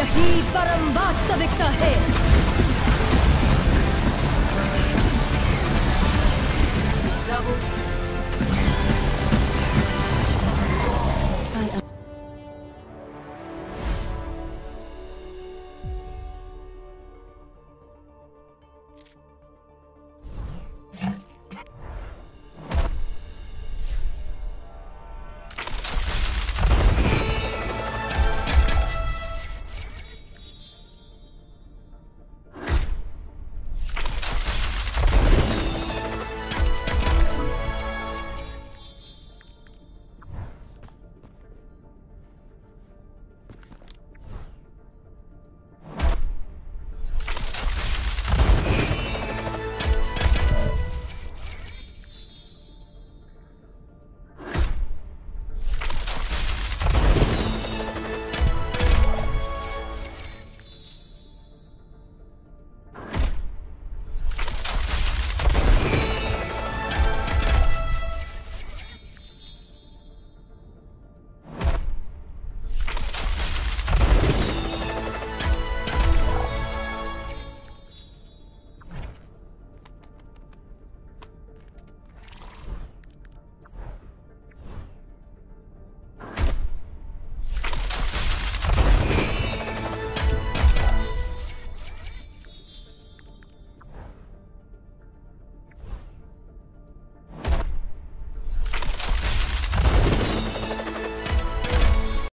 यही परम वास्तविकता है।